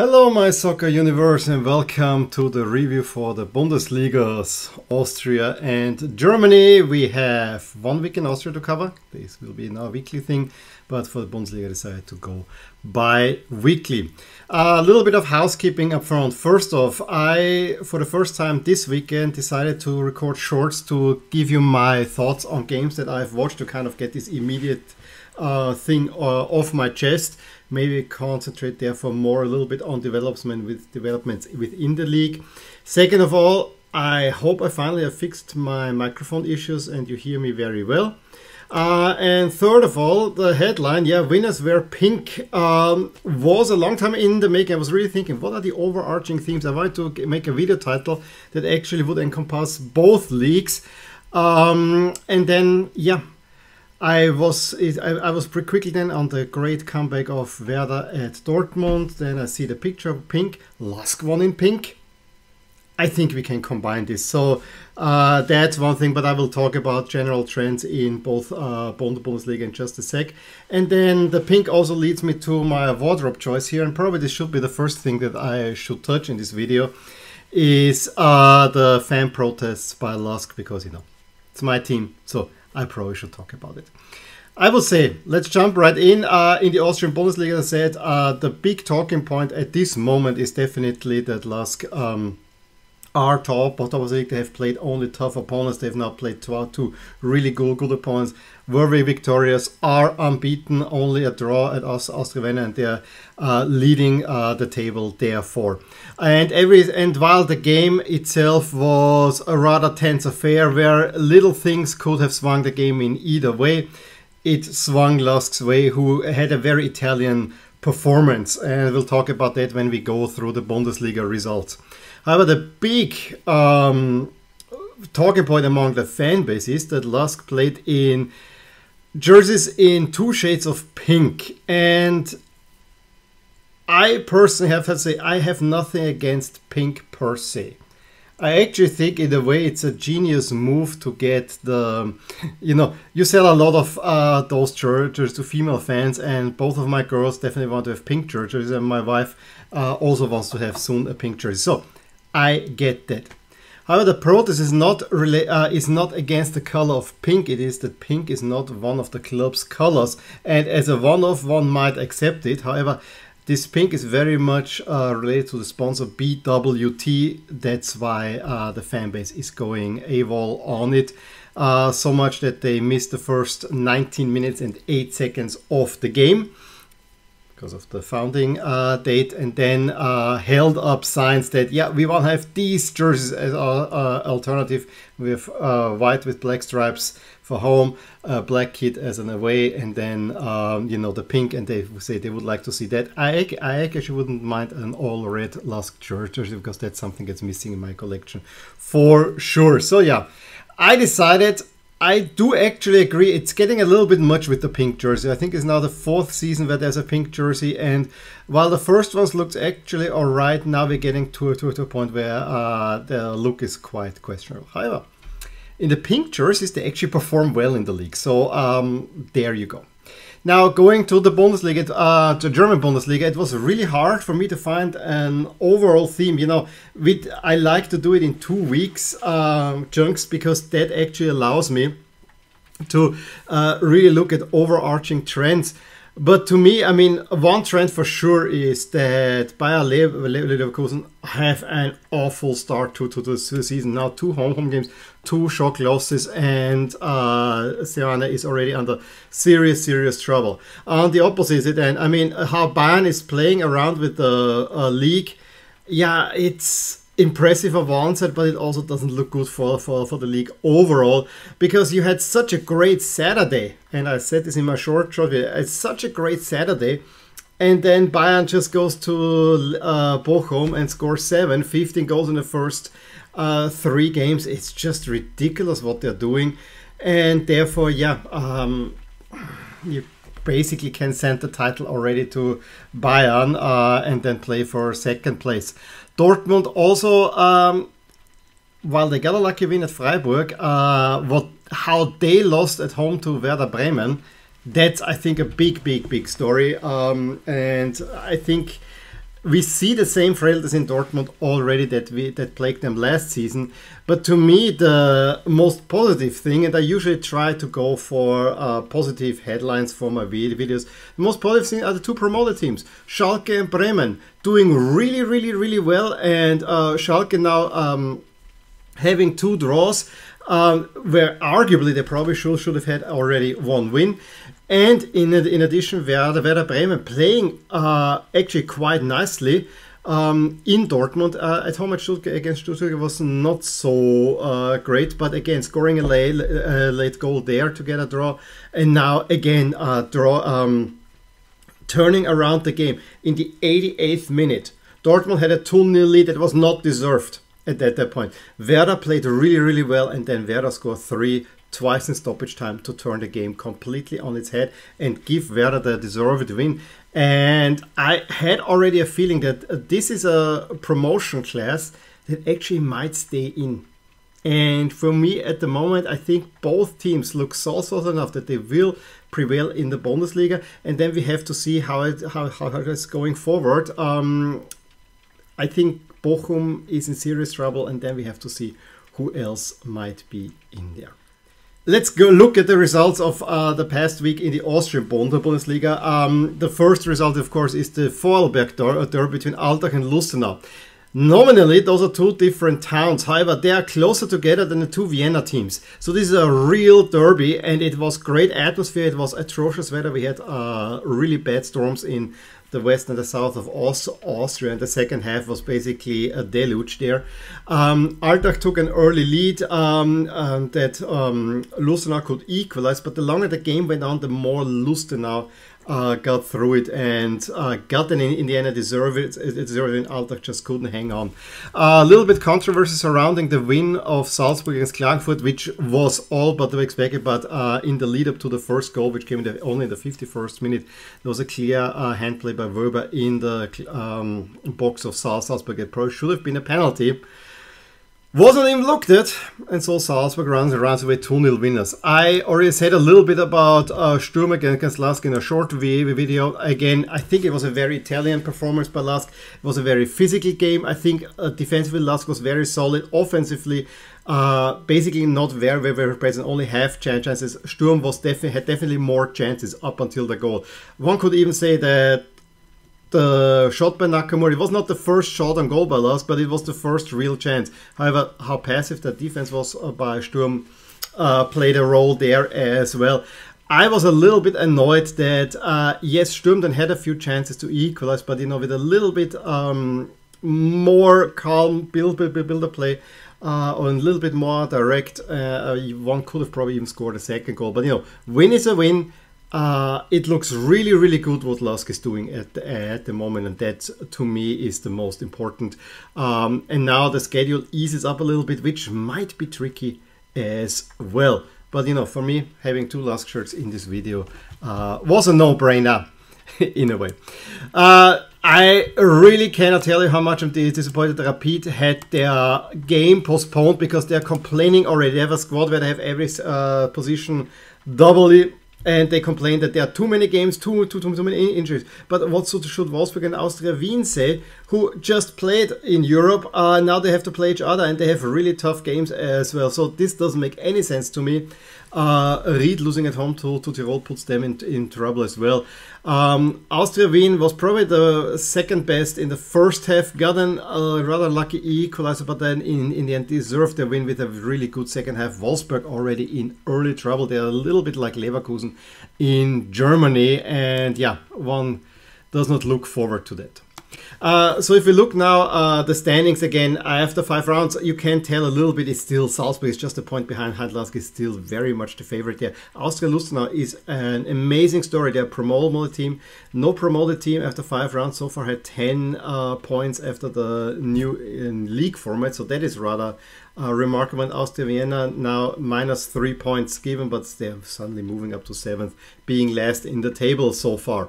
Hello, my soccer universe, and welcome to the review for the Bundesligas, Austria and Germany. We have one week in Austria to cover. This will be now a weekly thing, but for the Bundesliga, I decided to go bi weekly. A little bit of housekeeping up front. First off, I, for the first time this weekend, decided to record shorts to give you my thoughts on games that I've watched to kind of get this immediate uh, thing uh, off my chest maybe concentrate therefore more a little bit on development with developments within the league. Second of all, I hope I finally have fixed my microphone issues and you hear me very well. Uh, and third of all, the headline, yeah, winners were pink, um, was a long time in the making. I was really thinking, what are the overarching themes? I wanted to make a video title that actually would encompass both leagues. Um, and then, yeah, I was I, I was pretty quickly then on the great comeback of Werder at Dortmund. Then I see the picture of pink, Lask won in pink. I think we can combine this. So uh, that's one thing, but I will talk about general trends in both uh, Bundesliga in just a sec. And then the pink also leads me to my wardrobe choice here, and probably this should be the first thing that I should touch in this video, is uh, the fan protests by Lask because you know it's my team. So I probably should talk about it. I will say, let's jump right in. Uh, in the Austrian Bundesliga, I said uh, the big talking point at this moment is definitely that Lask um, are top, but obviously they have played only tough opponents. They've now played two, two really good, good opponents. Were very victorious, are unbeaten, only a draw at Austria Vienna, and they're uh, leading uh, the table therefore. And every and while the game itself was a rather tense affair, where little things could have swung the game in either way, it swung Lask's way, who had a very Italian performance, and we'll talk about that when we go through the Bundesliga results. However, the big um, talking point among the fan base is that Lask played in jerseys in two shades of pink. And I personally have to say, I have nothing against pink per se. I actually think, in a way, it's a genius move to get the, you know, you sell a lot of uh, those jerseys to female fans, and both of my girls definitely want to have pink jerseys, and my wife uh, also wants to have soon a pink jersey. So I get that. However, the protest is not uh, is not against the color of pink. It is that pink is not one of the club's colors, and as a one-off, one might accept it. However, this pink is very much uh, related to the sponsor BWT. That's why uh, the fan base is going AWOL on it. Uh, so much that they missed the first 19 minutes and 8 seconds of the game because of the founding uh, date, and then uh, held up signs that yeah, we want to have these jerseys as our uh, alternative with uh, white with black stripes for home, black kit as an away, and then um, you know the pink, and they say they would like to see that. I I actually wouldn't mind an all red Lask jersey because that's something that's missing in my collection for sure. So yeah, I decided I do actually agree. It's getting a little bit much with the pink jersey. I think it's now the fourth season where there's a pink jersey, and while the first ones looked actually all right, now we're getting to, to, to a point where uh, the look is quite questionable. However, in the pink jerseys, they actually perform well in the league. So um, there you go. Now, going to the Bundesliga, uh, German Bundesliga, it was really hard for me to find an overall theme. You know, with, I like to do it in two weeks um, chunks because that actually allows me to uh, really look at overarching trends. But to me, I mean, one trend for sure is that Bayer Leverkusen have an awful start to, to, the season. Now, two home home games, two shock losses, and uh, is already under serious, serious trouble. On the opposite end, I mean, how Bayern is playing around with the uh, league, yeah, it's impressive on one side, but it also doesn't look good for, for, for the league overall because you had such a great Saturday. And I said this in my short short. It's such a great Saturday. And then Bayern just goes to uh, Bochum and scores 7, 15 goals in the first uh, three games. It's just ridiculous what they're doing. And therefore, yeah, um, you basically can send the title already to Bayern uh, and then play for second place. Dortmund also, um, while they got a lucky win at Freiburg, uh, what how they lost at home to Werder Bremen, that's I think a big, big, big story. Um, and I think we see the same frailties in Dortmund already that we that plagued them last season. But to me, the most positive thing, and I usually try to go for uh, positive headlines for my videos. The most positive thing are the two promoted teams, Schalke and Bremen, doing really, really, really well, and uh, Schalke now um, having two draws. Um, where arguably they probably should, should have had already one win. And in, in addition, Werder, Werder Bremen playing uh, actually quite nicely um, in Dortmund. Uh, at home at Stuttgart, against Stuttgart was not so uh, great, but again, scoring a late, uh, late goal there to get a draw. And now again, draw, um, turning around the game in the 88th minute. Dortmund had a 2 0 lead that was not deserved at that, that point. Werder played really, really well, and then Werder scored three twice in stoppage time to turn the game completely on its head and give Werder the deserved win. And I had already a feeling that uh, this is a promotion class that actually might stay in. And for me at the moment, I think both teams look so so enough that they will prevail in the Bundesliga. And then we have to see how it how, how it's going forward. Um, I think Bochum is in serious trouble, and then we have to see who else might be in there. Let's go look at the results of uh, the past week in the Austrian Bundesliga. Um, the first result, of course, is the Vorarlberg uh, derby between Altach and Lustenau. Nominally, those are two different towns. However, they are closer together than the two Vienna teams. So this is a real derby, and it was great atmosphere. It was atrocious weather. We had uh, really bad storms in the west and the south of Austria, and the second half was basically a deluge there. Um, took an early lead um, um, that um, Lustenau could equalize, but the longer the game went on, the more Lustenau uh, got through it and uh, got an in, in the end. I deserved it. It deserved it. Altach just couldn't hang on. A little bit controversy surrounding the win of Salzburg against Klagenfurt, which was all but expected. But uh, in the lead up to the first goal, which came in the, only in the 51st minute, there was a clear uh, hand play by Wöber in the um, box of Salzburg. It probably should have been a penalty. Wasn't even looked at, and so Salzburg runs, runs away 2 0 winners. I already said a little bit about uh, Sturm against Lask in a short video. Again, I think it was a very Italian performance by Lask. It was a very physical game. I think uh, defensively Lask was very solid. Offensively, uh, basically not very, very, very present. Only half chances. Sturm was definitely had definitely more chances up until the goal. One could even say that the shot by Nakamura. It was not the first shot on goal by Lask, but it was the first real chance. However, how passive that defense was uh, by Sturm uh, played a role there as well. I was a little bit annoyed that uh, yes, Sturm then had a few chances to equalize, but you know with a little bit um, more calm build build build, build play. Uh, or a little bit more direct, uh, one could have probably even scored a second goal. But you know, win is a win. Uh, it looks really, really good what Lask is doing at the, at the moment, and that to me is the most important. Um, and now the schedule eases up a little bit, which might be tricky as well. But you know, for me, having two Lask shirts in this video uh, was a no-brainer in a way. Uh, I really cannot tell you how much I'm disappointed that Rapid had their game postponed because they're complaining already. They have a squad where they have every uh, position doubly and they complain that there are too many games, too too too, too many injuries. But what should Wolfsberg and Austria Wien say, who just played in Europe? Uh, now they have to play each other, and they have really tough games as well. So this doesn't make any sense to me. Uh, Ried losing at home to, to Tirol puts them in, in trouble as well. Um, Austria Wien was probably the second best in the first half, got a rather lucky equalizer, but then in, in the end deserved their win with a really good second half. Wolfsberg already in early trouble. They're a little bit like Leverkusen in Germany, and yeah, one does not look forward to that. Uh, so if we look now uh, the standings again after five rounds, you can tell a little bit. It's still Salzburg is just a point behind. Handlask is still very much the favorite there. Austria Lustenau is an amazing story. They're a promoted team. No promoted team after five rounds so far had 10 uh, points after the new uh, league format. So that is rather uh, remarkable. Austria Vienna now minus three points given, but they're suddenly moving up to seventh, being last in the table so far.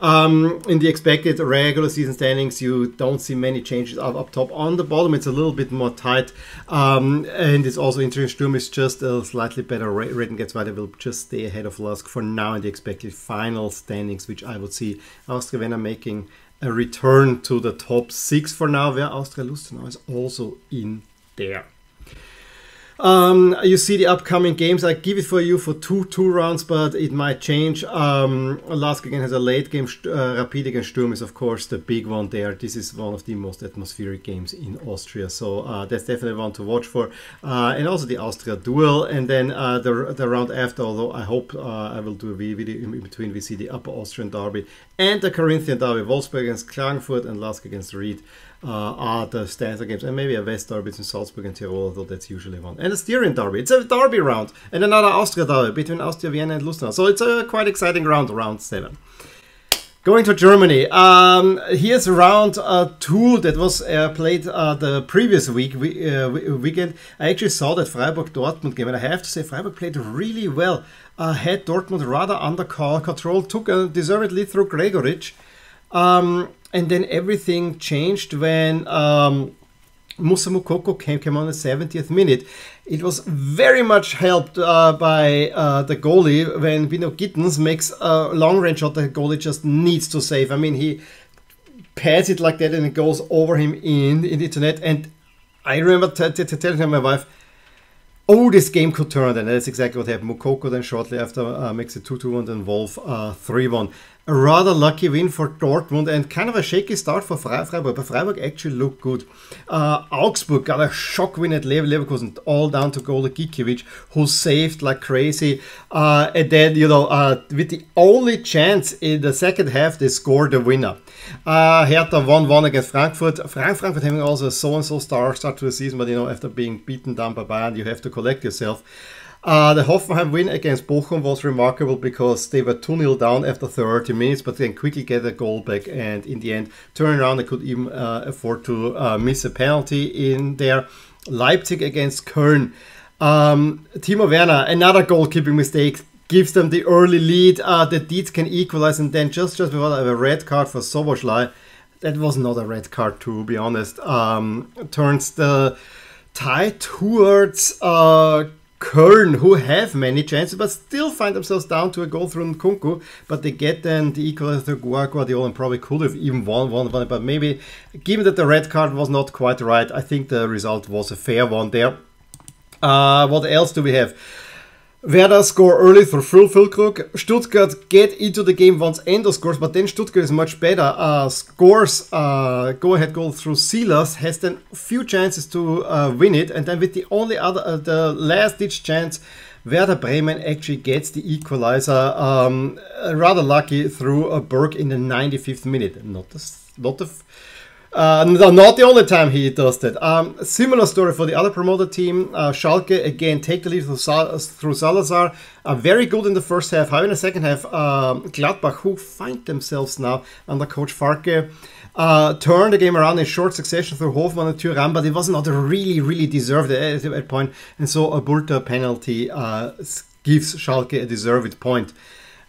Um, in the expected regular season standings, you don't see many changes up, up top. On the bottom, it's a little bit more tight, um, and it's also interesting. Sturm is just a slightly better rating. Gets they will just stay ahead of Lask for now in the expected final standings, which I would see Austria Vienna making a return to the top six for now, where Austria Lustenau is also in there. Um, you see the upcoming games. I give it for you for two two rounds, but it might change. Um, Lask again has a late game. Uh, Rapid against Sturm is of course the big one there. This is one of the most atmospheric games in Austria, so uh, that's definitely one to watch for. Uh, and also the Austria duel, and then uh, the the round after. Although I hope uh, I will do a video in between. We see the Upper Austrian derby and the Carinthian derby. Wolfsberg against Klagenfurt and Lask against Ried uh, are the Stanza games, and maybe a West derby between Salzburg and Tirol, although that's usually one. And a Styrian derby. It's a derby round, and another Austria derby between Austria, Vienna, and Lustenau. So it's a quite exciting round, round seven. Going to Germany, um, here's round uh, two that was uh, played uh, the previous week we, uh, weekend. I actually saw that Freiburg Dortmund game, and I have to say Freiburg played really well. Uh, had Dortmund rather under control, took a deserved lead through Gregoritsch. Um, and then everything changed when um, Musa Moukoko came, came on the 70th minute. It was very much helped uh, by uh, the goalie when Bynoe-Gittens makes a long range shot the goalie just needs to save. I mean, he pads it like that and it goes over him in, in the net. And I remember t- t- telling my wife, oh, this game could turn. And that's exactly what happened. Moukoko then shortly after uh, makes it 2 2 and then Wolf uh, 3 1 a rather lucky win for Dortmund and kind of a shaky start for Freiburg, but Freiburg actually looked good. Uh, Augsburg got a shock win at Leverkusen, all down to Gola Gikiewicz, who saved like crazy. Uh, and then, you know, uh, with the only chance in the second half, they scored the winner. Uh, Hertha won 1 against Frankfurt. Frankfurt having also a so and so star start to the season, but you know, after being beaten down by Bayern, you have to collect yourself. Uh, the Hoffenheim win against Bochum was remarkable because they were 2 0 down after 30 minutes, but then quickly get a goal back and in the end turn around. They could even uh, afford to uh, miss a penalty in there. Leipzig against Köln. Um, Timo Werner, another goalkeeping mistake, gives them the early lead. Uh, the Deeds can equalize, and then just just before have a red card for Szoboszlai. That was not a red card, to be honest. Um, turns the tie towards uh, Köln, who have many chances, but still find themselves down to a goal through Nkunku. But they get then the equalizer to Guardiola and probably could have even won one, one. But maybe, given that the red card was not quite right, I think the result was a fair one there. Uh, what else do we have? Werder score early through full Füllkrug. Stuttgart get into the game once Endo scores, but then Stuttgart is much better. Uh, scores uh, go ahead goal through Silas, has then few chances to uh, win it, and then with the only other, uh, the last ditch chance, Werder Bremen actually gets the equalizer. Um, rather lucky through a Burke in the 95th minute. Not the, not the uh, not the only time he does that. Um, similar story for the other promoter team. Uh, Schalke again take the lead through, Sal- through Zalazar. Uh, very good in the first half. How in the second half, um, Gladbach, who find themselves now under coach Farke, uh, turned the game around in short succession through Hofmann and Thuram, but it was not really, really deserved at that point. And so a Bülter penalty uh, gives Schalke a deserved point.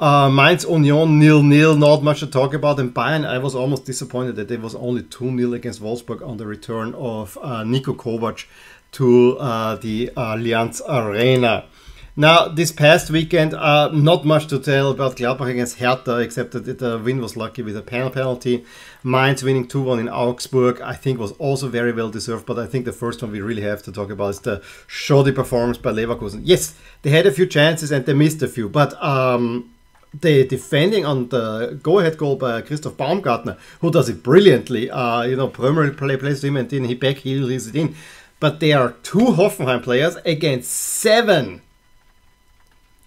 Uh, Mainz Union nil nil, not much to talk about. And Bayern, I was almost disappointed that it was only 2 0 against Wolfsburg on the return of uh, Kovac to uh, the Allianz Arena. Now, this past weekend, uh, not much to tell about Gladbach against Hertha, except that the win was lucky with a penal penalty. Mainz winning 2 1 in Augsburg, I think, was also very well deserved. But I think the first one we really have to talk about is the shoddy performance by Leverkusen. Yes, they had a few chances and they missed a few, but um, the defending on the go-ahead goal by Christoph Baumgartner, who does it brilliantly. Uh, you know, primary play plays him and then he back heels it in. But there are two Hoffenheim players against seven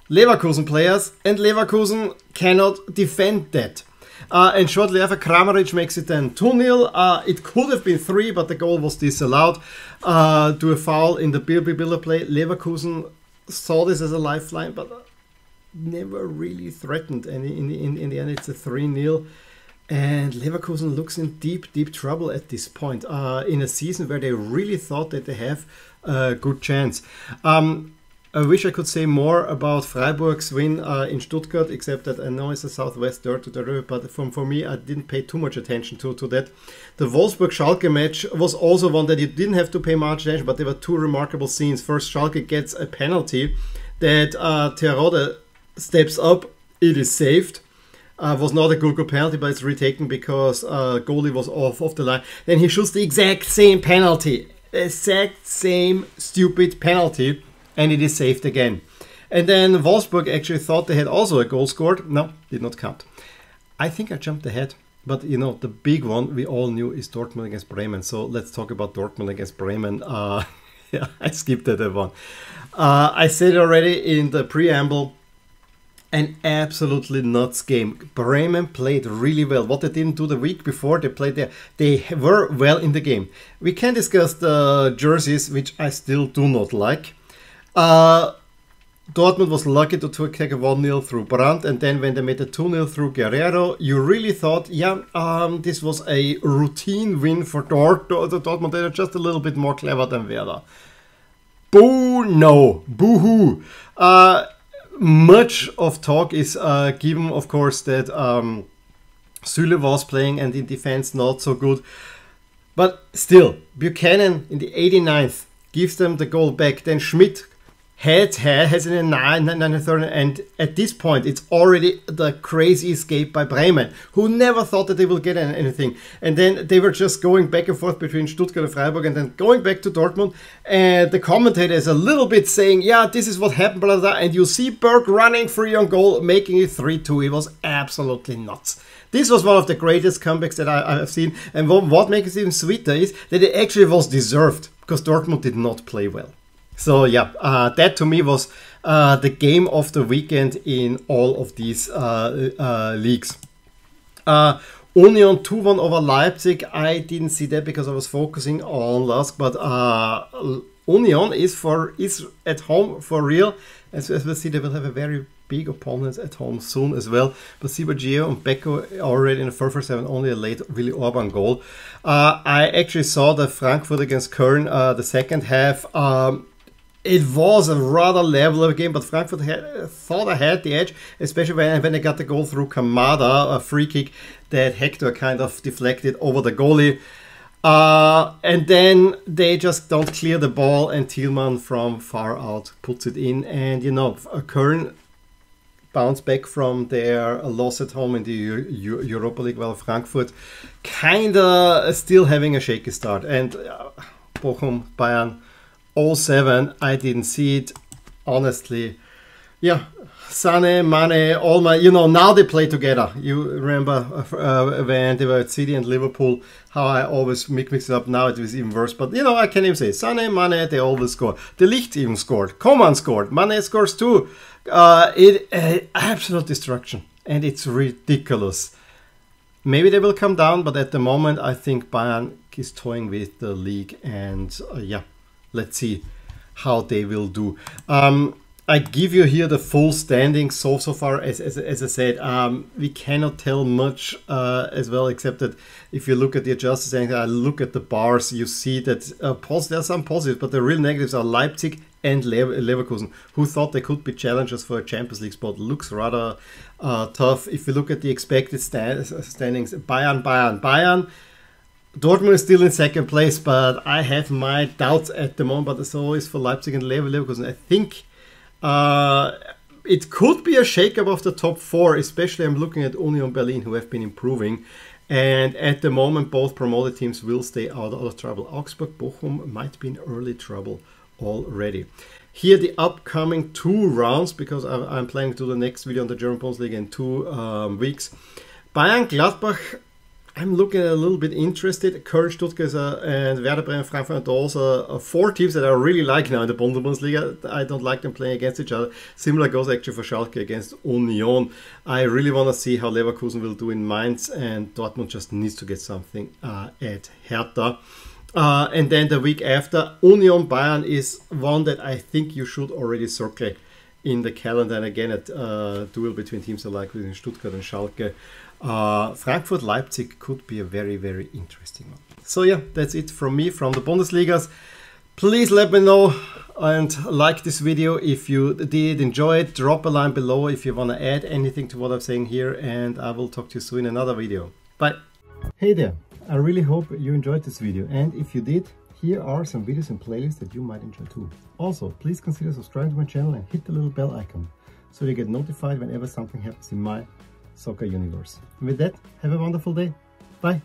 Leverkusen players, and Leverkusen cannot defend that. Uh, and shortly after, Kramaric makes it then 2 0. Uh, it could have been 3, but the goal was disallowed uh, to a foul in the BB Biller play. Leverkusen saw this as a lifeline, but never really threatened. And in, in, in the end, it's a 3 0. And Leverkusen looks in deep, deep trouble at this point uh, in a season where they really thought that they have a good chance. Um, I wish I could say more about Freiburg's win uh, in Stuttgart, except that I know it's a southwest dirt to the but from, for me, I didn't pay too much attention to, to that. The Wolfsburg Schalke match was also one that you didn't have to pay much attention, but there were two remarkable scenes. First, Schalke gets a penalty that uh, steps up, it is saved. uh, was not a good, good penalty, but it's retaken because uh, goalie was off off the line. Then he shoots the exact same penalty, exact same stupid penalty, and it is saved again. And then Wolfsburg actually thought they had also a goal scored. No, did not count. I think I jumped ahead. But you know, the big one we all knew is Dortmund against Bremen. So let's talk about Dortmund against Bremen. Uh, yeah, I skipped that one. Uh, I said already in the preamble, an absolutely nuts game. Bremen played really well. What they didn't do the week before, they played there. They were well in the game. We can discuss the jerseys, which I still do not like. Uh, Dortmund was lucky to take a 1 0 through Brandt, and then when they made a 2 0 through Guerreiro, you really thought, yeah, um, this was a routine win for Dort. The Dortmund. They are just a little bit more clever than Werder. Boo, no, boo hoo. Uh, much of talk is uh, given, of course, that um, Süle was playing and in defense not so good. But still, Buchanan in the 89th gives them the goal back. Then Schmidt Head has a 9, 9, 9 and at this point it's already the crazy escape by Bremen, who never thought that they will get anything. And then they were just going back and forth between Stuttgart and Freiburg and then going back to Dortmund. And the commentator is a little bit saying, yeah, this is what happened, blah, blah, and you see Burke running free on goal, making it 3-2. It was absolutely nuts. This was one of the greatest comebacks that I, have seen. And what makes it even sweeter is that it actually was deserved because Dortmund did not play well. So yeah, uh, that to me was uh, the game of the weekend in all of these uh, uh leagues. Uh, Union 2-1 over Leipzig. I didn't see that because I was focusing on LASK, but uh, Union is for is at home for real. As, as we'll see, they will have a very big opponents at home soon as well. But Gio and Beko already in the first 7 only a late Willi Orban goal. Uh, I actually saw the Frankfurt against Köln, uh, the second half. Um, it was a rather level game, but Frankfurt had, thought I had the edge, especially when, when they got the goal through Kamada, a free kick that Hector kind of deflected over the goalie. Uh, and then they just don't clear the ball, and Thielmann from far out puts it in. And you know, Köln bounce back from their loss at home in the Europa League, while Frankfurt kinda still having a shaky start. And uh, Bochum, Bayern all seven. I didn't see it, honestly. Yeah, Sane, Mane, all my, you know, now they play together. You remember uh, when they were at City and Liverpool, how I always mix it up. Now it was even worse. But, you know, I can even say Sane, Mane, they always score. De Ligt even scored. Coman scored. Mane scores too. Uh, it uh, Absolute destruction. And it's ridiculous. Maybe they will come down, but at the moment, I think Bayern is toying with the league. And, uh, yeah, let's see how they will do. Um, I give you here the full standing so so far. As, as, as I said, um, we cannot tell much uh, as well, except that if you look at the adjusters and I look at the bars, you see that uh, there are some positives, but the real negatives are Leipzig and Leverkusen, who thought they could be challengers for a Champions League spot. Looks rather uh, tough. If you look at the expected stand, standings, Bayern, Bayern, Bayern Dortmund is still in second place, but I have my doubts at the moment. But so always, for Leipzig and Leverkusen. I think uh, it could be a shakeup of the top four, especially I'm looking at Union Berlin, who have been improving. And at the moment, both promoted teams will stay out of trouble. Augsburg, Bochum might be in early trouble already. Here, the upcoming two rounds, because I'm planning to do the next video on the German Bundesliga in two um, weeks. Bayern Gladbach I'm looking a little bit interested. Köln, Stuttgart uh, and Werder Bremen, Frankfurt are also uh, four teams that I really like now in the Bundesliga. I don't like them playing against each other. Similar goes actually for Schalke against Union. I really want to see how Leverkusen will do in Mainz and Dortmund just needs to get something uh, at Hertha. Uh, and then the week after, Union Bayern is one that I think you should already circle in the calendar. And again, a uh, duel between teams alike within Stuttgart and Schalke. Uh, Frankfurt Leipzig could be a very, very interesting one. So, yeah, that's it from me from the Bundesligas. Please let me know and like this video if you did enjoy it. Drop a line below if you want to add anything to what I'm saying here, and I will talk to you soon in another video. Bye. Hey there, I really hope you enjoyed this video, and if you did, here are some videos and playlists that you might enjoy too. Also, please consider subscribing to my channel and hit the little bell icon so you get notified whenever something happens in my soccer universe. With that, have a wonderful day. Bye.